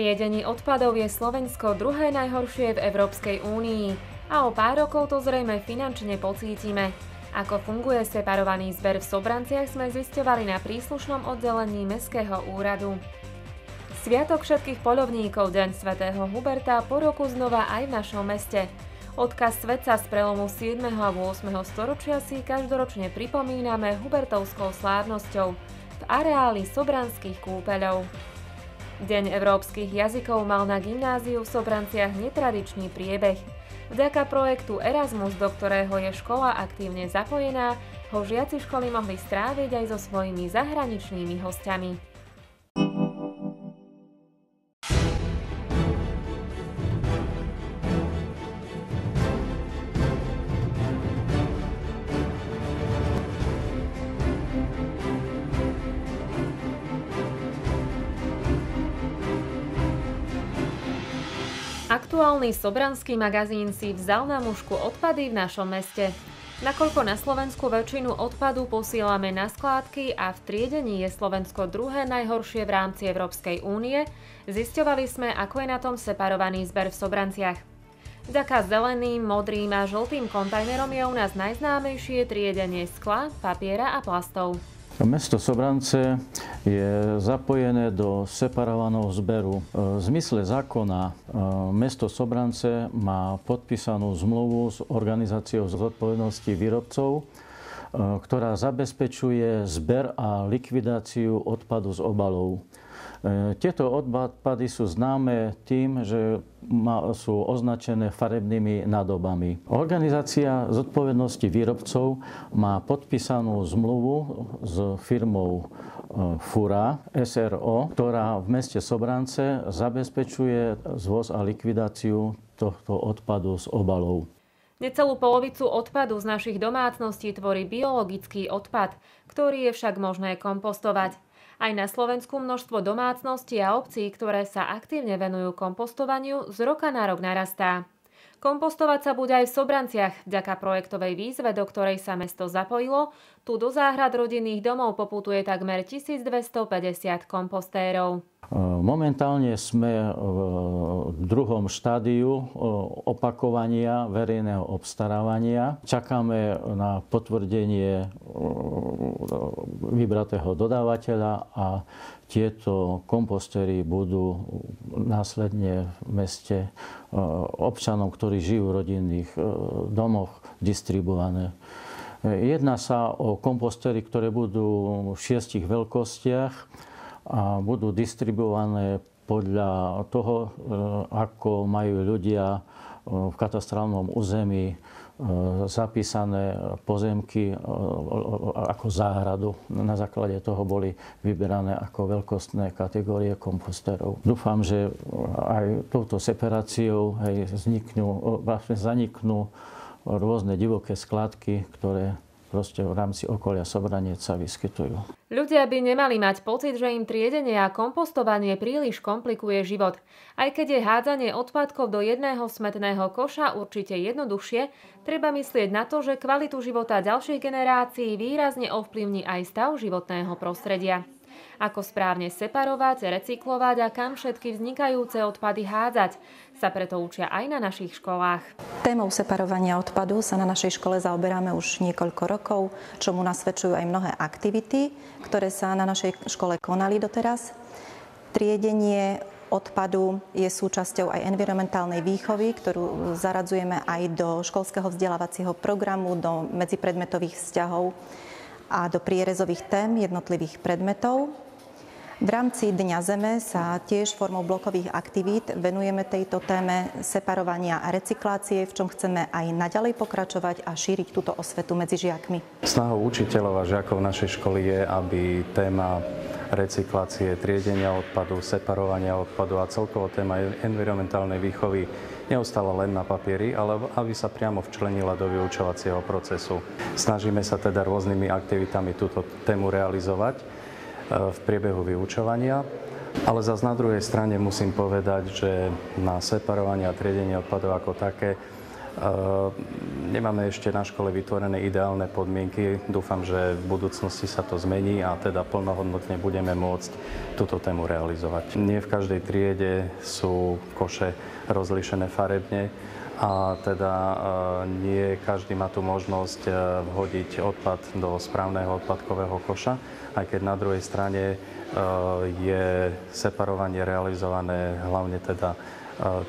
triedení odpadov je Slovensko druhé najhoršie v Európskej únii a o pár rokov to zrejme finančne pocítime. Ako funguje separovaný zber v Sobranciach sme zisťovali na príslušnom oddelení Mestského úradu. Sviatok všetkých polovníkov Deň svätého Huberta po roku znova aj v našom meste. Odkaz svetca z prelomu 7. a 8. storočia si každoročne pripomíname Hubertovskou slávnosťou v areáli Sobranských kúpeľov. Deň európskych jazykov mal na gymnáziu v Sobranciach netradičný priebeh. Vďaka projektu Erasmus, do ktorého je škola aktívne zapojená, ho žiaci školy mohli stráviť aj so svojimi zahraničnými hostiami. Aktuálny sobranský magazín si vzal na mužku odpady v našom meste. Nakoľko na Slovensku väčšinu odpadu posielame na skládky a v triedení je Slovensko druhé najhoršie v rámci Európskej únie, zisťovali sme, ako je na tom separovaný zber v Sobranciach. Vďaka zeleným, modrým a žltým kontajnerom je u nás najznámejšie triedenie skla, papiera a plastov. Mesto Sobrance je zapojené do separovaného zberu. V zmysle zákona e, mesto Sobrance má podpísanú zmluvu s organizáciou zodpovednosti výrobcov, e, ktorá zabezpečuje zber a likvidáciu odpadu z obalov. E, tieto odpady sú známe tým, že sú označené farebnými nádobami. Organizácia zodpovednosti výrobcov má podpísanú zmluvu s firmou e, Fura SRO, ktorá v meste Sobrance zabezpečuje zvoz a likvidáciu tohto odpadu z obalov. Necelú polovicu odpadu z našich domácností tvorí biologický odpad, ktorý je však možné kompostovať. Aj na Slovensku množstvo domácností a obcí, ktoré sa aktívne venujú kompostovaniu, z roka na rok narastá. Kompostovať sa bude aj v Sobranciach. Vďaka projektovej výzve, do ktorej sa mesto zapojilo, tu do záhrad rodinných domov poputuje takmer 1250 kompostérov. Momentálne sme v druhom štádiu opakovania verejného obstarávania. Čakáme na potvrdenie vybratého dodávateľa a tieto kompostery budú následne v meste e, občanom, ktorí žijú v rodinných e, domoch, distribuované. E, jedná sa o kompostery, ktoré budú v šiestich veľkostiach a budú distribuované podľa toho, ako majú ľudia v katastrálnom území E, zapísané pozemky e, ako záhradu. Na základe toho boli vyberané ako veľkostné kategórie komposterov. Dúfam, že aj touto separáciou hej, vzniknú, vlastne zaniknú rôzne divoké skladky, ktoré proste v rámci okolia Sobraniec sa vyskytujú. Ľudia by nemali mať pocit, že im triedenie a kompostovanie príliš komplikuje život. Aj keď je hádzanie odpadkov do jedného smetného koša určite jednoduchšie, treba myslieť na to, že kvalitu života ďalších generácií výrazne ovplyvní aj stav životného prostredia ako správne separovať, recyklovať a kam všetky vznikajúce odpady hádzať. Sa preto učia aj na našich školách. Témou separovania odpadu sa na našej škole zaoberáme už niekoľko rokov, čomu nasvedčujú aj mnohé aktivity, ktoré sa na našej škole konali doteraz. Triedenie odpadu je súčasťou aj environmentálnej výchovy, ktorú zaradzujeme aj do školského vzdelávacieho programu, do medzipredmetových vzťahov a do prierezových tém jednotlivých predmetov. V rámci Dňa Zeme sa tiež formou blokových aktivít venujeme tejto téme separovania a recyklácie, v čom chceme aj naďalej pokračovať a šíriť túto osvetu medzi žiakmi. Snahou učiteľov a žiakov našej školy je, aby téma recyklácie, triedenia odpadu, separovania odpadu a celkovo téma environmentálnej výchovy neostala len na papieri, ale aby sa priamo včlenila do vyučovacieho procesu. Snažíme sa teda rôznymi aktivitami túto tému realizovať v priebehu vyučovania. Ale zase na druhej strane musím povedať, že na separovanie a triedenie odpadov ako také Nemáme ešte na škole vytvorené ideálne podmienky. Dúfam, že v budúcnosti sa to zmení a teda plnohodnotne budeme môcť túto tému realizovať. Nie v každej triede sú koše rozlišené farebne a teda nie každý má tu možnosť vhodiť odpad do správneho odpadkového koša, aj keď na druhej strane je separovanie realizované hlavne teda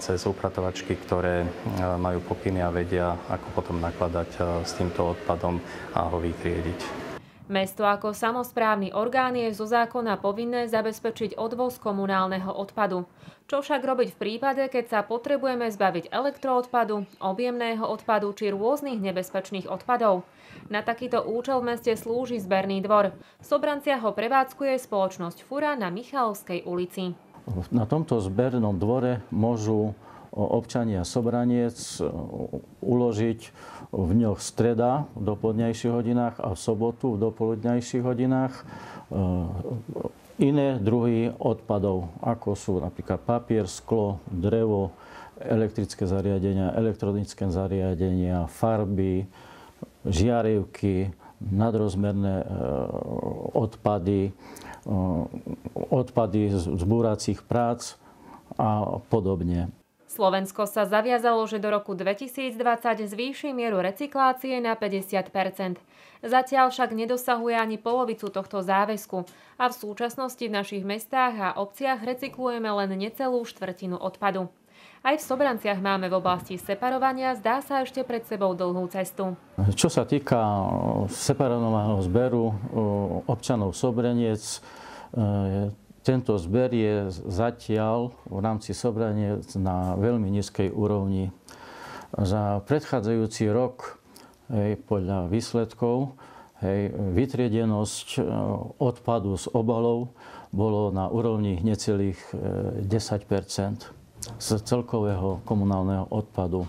cez upratovačky, ktoré majú pokyny a vedia, ako potom nakladať s týmto odpadom a ho vytriediť. Mesto ako samozprávny orgán je zo zákona povinné zabezpečiť odvoz komunálneho odpadu. Čo však robiť v prípade, keď sa potrebujeme zbaviť elektroodpadu, objemného odpadu či rôznych nebezpečných odpadov? Na takýto účel v meste slúži zberný dvor. Sobrancia ho prevádzkuje spoločnosť Fura na Michalovskej ulici. Na tomto zbernom dvore môžu občania Sobraniec e, uložiť v dňoch streda v dopoludnejších hodinách a v sobotu v dopoludnejších hodinách e, iné druhy odpadov, ako sú napríklad papier, sklo, drevo, elektrické zariadenia, elektronické zariadenia, farby, žiarivky, nadrozmerné e, odpady, odpady z búracích prác a podobne. Slovensko sa zaviazalo, že do roku 2020 zvýši mieru recyklácie na 50% Zatiaľ však nedosahuje ani polovicu tohto záväzku a v súčasnosti v našich mestách a obciach recyklujeme len necelú štvrtinu odpadu. Aj v Sobranciach máme v oblasti separovania, zdá sa ešte pred sebou dlhú cestu. Čo sa týka separovaného zberu občanov Sobraniec, e, tento zber je zatiaľ v rámci sobrania na veľmi nízkej úrovni. Za predchádzajúci rok hej, podľa výsledkov hej, vytriedenosť e, odpadu z obalov bolo na úrovni necelých 10 e, z celkového komunálneho odpadu.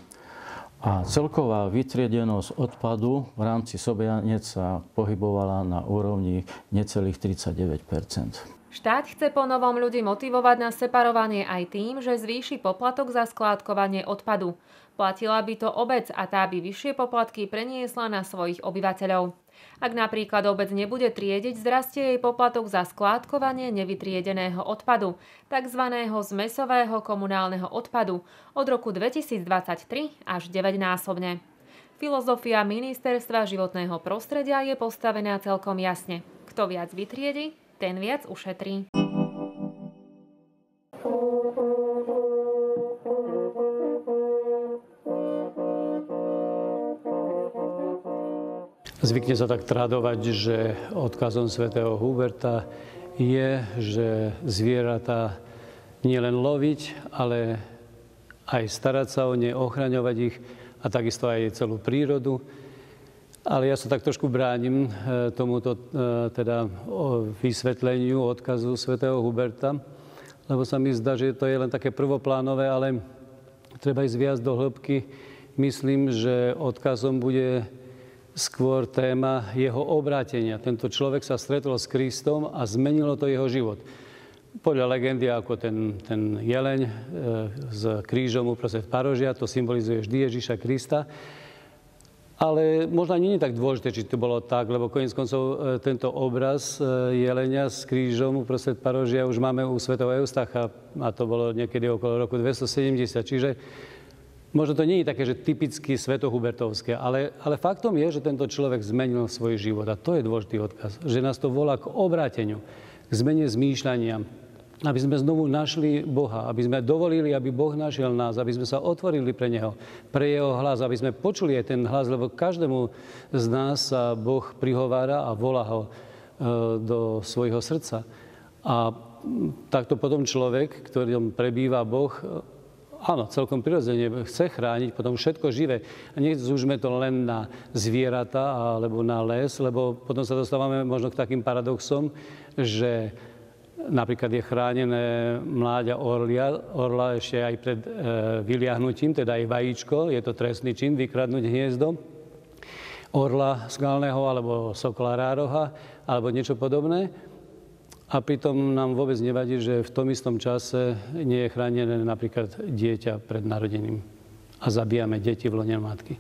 A celková vytriedenosť odpadu v rámci Sobianec sa pohybovala na úrovni necelých 39 Štát chce po novom ľudí motivovať na separovanie aj tým, že zvýši poplatok za skládkovanie odpadu. Platila by to obec a tá by vyššie poplatky preniesla na svojich obyvateľov. Ak napríklad obec nebude triediť, zrastie jej poplatok za skládkovanie nevytriedeného odpadu, tzv. zmesového komunálneho odpadu, od roku 2023 až 9 násobne. Filozofia Ministerstva životného prostredia je postavená celkom jasne. Kto viac vytriedi, ten viac ušetrí. Zvykne sa tak tradovať, že odkazom svätého Huberta je, že zvieratá nielen loviť, ale aj starať sa o ne, ochraňovať ich a takisto aj celú prírodu. Ale ja sa tak trošku bránim e, tomuto e, teda vysvetleniu odkazu svätého Huberta, lebo sa mi zdá, že to je len také prvoplánové, ale treba ísť viac do hĺbky. Myslím, že odkazom bude skôr téma jeho obrátenia. Tento človek sa stretol s Kristom a zmenilo to jeho život. Podľa legendy, ako ten, ten jeleň e, s krížom uprostred parožia, to symbolizuje vždy Ježíša Krista. Ale možno nie je tak dôležité, či to bolo tak, lebo koniec koncov e, tento obraz e, jelenia s krížom uprostred parožia už máme u svetov Eustacha a to bolo niekedy okolo roku 270. Čiže možno to nie je také, že typicky svetohubertovské, ale, ale faktom je, že tento človek zmenil svoj život a to je dôležitý odkaz, že nás to volá k obráteniu, k zmene zmýšľania, aby sme znovu našli Boha, aby sme dovolili, aby Boh našiel nás, aby sme sa otvorili pre Neho, pre Jeho hlas, aby sme počuli aj ten hlas, lebo každému z nás sa Boh prihovára a volá ho e, do svojho srdca. A takto potom človek, ktorým prebýva Boh, e, áno, celkom prirodzene chce chrániť potom všetko živé. A nezúžme to len na zvieratá alebo na les, lebo potom sa dostávame možno k takým paradoxom, že Napríklad je chránené mláďa orlia, orla ešte aj pred e, vyliahnutím, teda aj vajíčko, je to trestný čin vykradnúť hniezdo orla skalného alebo sokola rároha alebo niečo podobné. A pritom nám vôbec nevadí, že v tom istom čase nie je chránené napríklad dieťa pred narodením. a zabíjame deti v lone matky.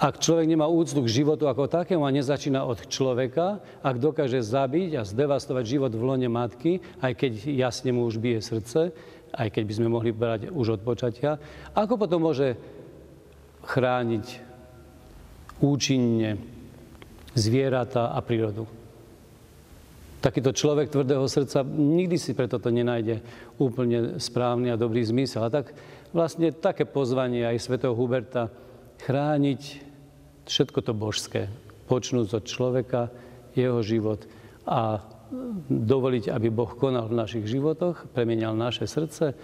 Ak človek nemá úctu k životu ako takému a nezačína od človeka, ak dokáže zabiť a zdevastovať život v lone matky, aj keď jasne mu už bije srdce, aj keď by sme mohli brať už od počatia, ako potom môže chrániť účinne zvieratá a prírodu? Takýto človek tvrdého srdca nikdy si preto to nenájde úplne správny a dobrý zmysel. A tak vlastne také pozvanie aj svätého Huberta chrániť všetko to božské, počnúť od človeka, jeho život a dovoliť, aby Boh konal v našich životoch, premienial naše srdce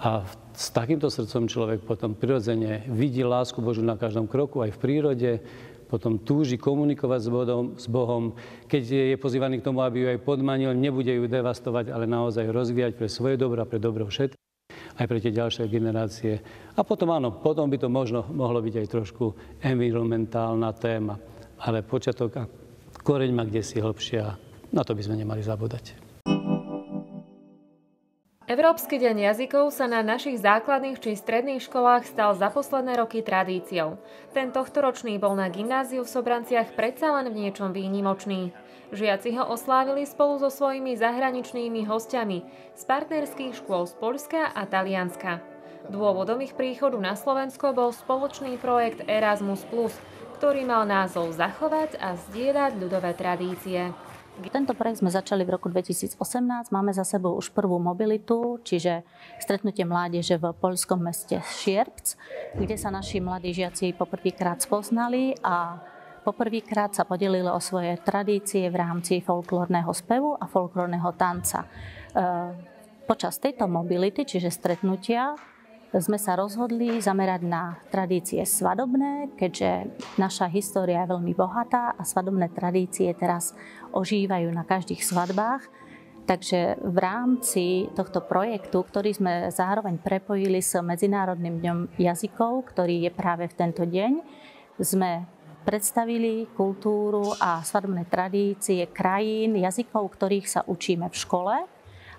a s takýmto srdcom človek potom prirodzene vidí lásku Božu na každom kroku, aj v prírode, potom túži komunikovať s Bohom, s. Keď je pozývaný k tomu, aby ju aj podmanil, nebude ju devastovať, ale naozaj rozvíjať pre svoje dobro a pre dobro všetkých aj pre tie ďalšie generácie. A potom áno, potom by to možno mohlo byť aj trošku environmentálna téma. Ale počiatok a koreň má kde si hlbšie a na to by sme nemali zabúdať. Európsky deň jazykov sa na našich základných či stredných školách stal za posledné roky tradíciou. Ten tohtoročný bol na gymnáziu v Sobranciach predsa len v niečom výnimočný. Žiaci ho oslávili spolu so svojimi zahraničnými hostiami z partnerských škôl z Polska a Talianska. Dôvodom ich príchodu na Slovensko bol spoločný projekt Erasmus+, ktorý mal názov Zachovať a zdieľať ľudové tradície. Tento projekt sme začali v roku 2018, máme za sebou už prvú mobilitu, čiže stretnutie mládeže v poľskom meste Šierpc, kde sa naši mladí žiaci poprvýkrát spoznali a Poprvýkrát sa podelili o svoje tradície v rámci folklórneho spevu a folklórneho tanca. E, počas tejto mobility, čiže stretnutia, sme sa rozhodli zamerať na tradície svadobné, keďže naša história je veľmi bohatá a svadobné tradície teraz ožívajú na každých svadbách. Takže v rámci tohto projektu, ktorý sme zároveň prepojili s Medzinárodným dňom jazykov, ktorý je práve v tento deň, sme predstavili kultúru a svadobné tradície krajín, jazykov, ktorých sa učíme v škole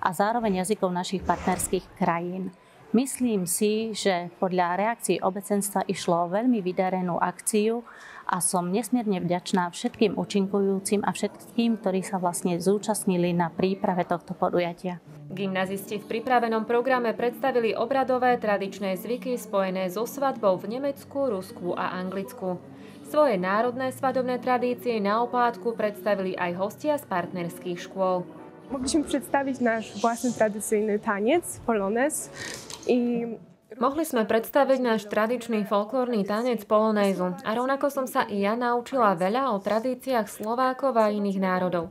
a zároveň jazykov našich partnerských krajín. Myslím si, že podľa reakcií obecenstva išlo o veľmi vydarenú akciu a som nesmierne vďačná všetkým účinkujúcim a všetkým, ktorí sa vlastne zúčastnili na príprave tohto podujatia. Gymnazisti v pripravenom programe predstavili obradové tradičné zvyky spojené so svadbou v Nemecku, Rusku a Anglicku. Svoje národné svadobné tradície na oplátku predstavili aj hostia z partnerských škôl. Mogliśmy przedstawić nasz własny tradycyjny taniec, polones. I Mohli sme predstaviť náš tradičný folklórny tanec polonézu a rovnako som sa i ja naučila veľa o tradíciách Slovákov a iných národov.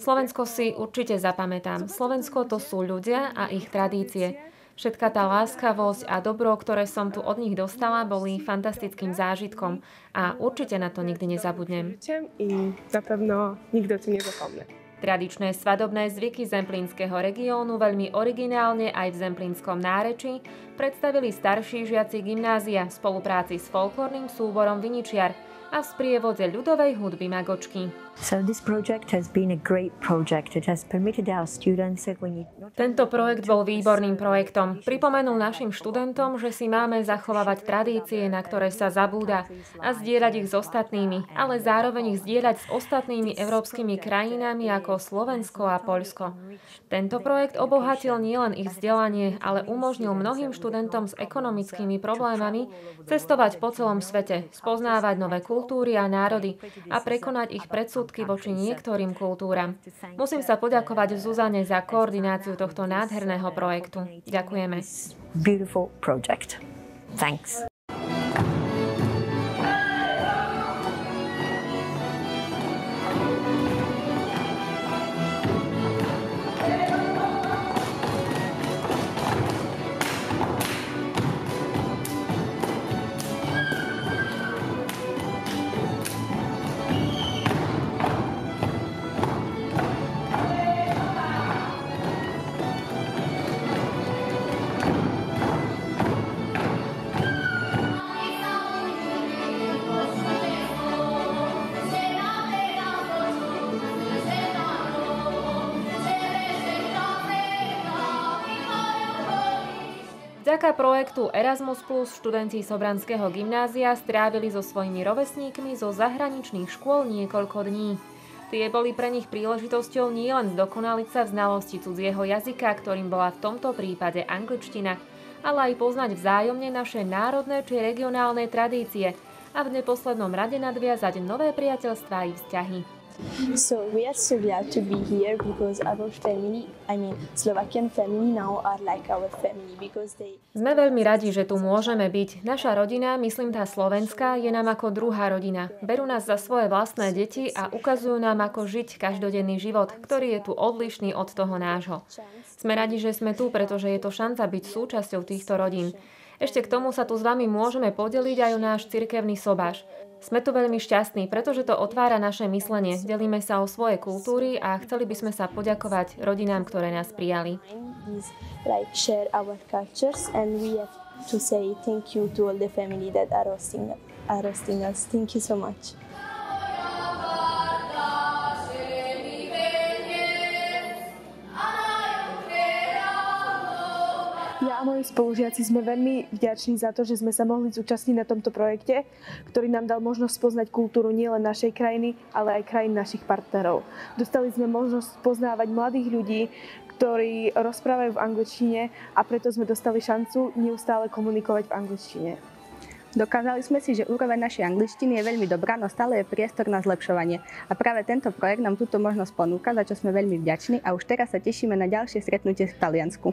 Slovensko si určite zapamätám. Slovensko to sú ľudia a ich tradície. Všetka tá láskavosť a dobro, ktoré som tu od nich dostala, boli fantastickým zážitkom a určite na to nikdy nezabudnem. I na pewno nikdy to nezapomnę. Tradičné svadobné zvyky zemplínskeho regiónu veľmi originálne aj v zemplínskom nárečí predstavili starší žiaci gymnázia v spolupráci s folklórnym súborom Viničiar a v sprievode ľudovej hudby Magočky. Tento projekt bol výborným projektom. Pripomenul našim študentom, že si máme zachovávať tradície, na ktoré sa zabúda a zdieľať ich s ostatnými, ale zároveň ich zdieľať s ostatnými európskymi krajinami ako Slovensko a Poľsko. Tento projekt obohatil nielen ich vzdelanie, ale umožnil mnohým študentom s ekonomickými problémami cestovať po celom svete, spoznávať nové kultúry a národy a prekonať ich predsudky voči niektorým kultúram. Musím sa poďakovať Zuzane za koordináciu tohto nádherného projektu. Ďakujeme. Thanks. Vďaka projektu Erasmus Plus študenti Sobranského gymnázia strávili so svojimi rovesníkmi zo zahraničných škôl niekoľko dní. Tie boli pre nich príležitosťou nielen zdokonaliť sa v znalosti cudzieho jazyka, ktorým bola v tomto prípade angličtina, ale aj poznať vzájomne naše národné či regionálne tradície a v neposlednom rade nadviazať nové priateľstvá i vzťahy. So we are so glad to be here because our family, I mean Slovakian family now are like our family because they... Sme veľmi radi, že tu môžeme byť. Naša rodina, myslím tá slovenská, je nám ako druhá rodina. Berú nás za svoje vlastné deti a ukazujú nám, ako žiť každodenný život, ktorý je tu odlišný od toho nášho. Sme radi, že sme tu, pretože je to šanca byť súčasťou týchto rodín. Ešte k tomu sa tu s vami môžeme podeliť aj o náš cirkevný sobáš. Sme tu veľmi šťastní, pretože to otvára naše myslenie. Delíme sa o svoje kultúry a chceli by sme sa poďakovať rodinám, ktoré nás prijali. To say thank you to all the family that are hosting, are hosting us. Thank you so much. Moji spolužiaci sme veľmi vďační za to, že sme sa mohli zúčastniť na tomto projekte, ktorý nám dal možnosť poznať kultúru nielen našej krajiny, ale aj krajín našich partnerov. Dostali sme možnosť poznávať mladých ľudí, ktorí rozprávajú v angličtine a preto sme dostali šancu neustále komunikovať v angličtine. Dokázali sme si, že úroveň našej angličtiny je veľmi dobrá, no stále je priestor na zlepšovanie. A práve tento projekt nám túto možnosť ponúka, za čo sme veľmi vďační a už teraz sa tešíme na ďalšie stretnutie v Taliansku.